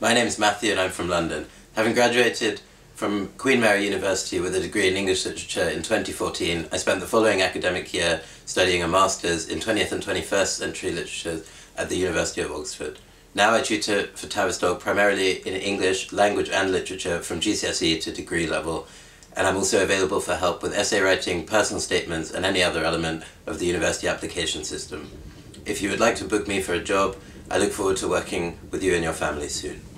My name is Matthew and I'm from London. Having graduated from Queen Mary University with a degree in English Literature in 2014, I spent the following academic year studying a Master's in 20th and 21st Century Literature at the University of Oxford. Now I tutor for Tavistock primarily in English, language and literature from GCSE to degree level, and I'm also available for help with essay writing, personal statements and any other element of the university application system. If you would like to book me for a job, I look forward to working with you and your family soon.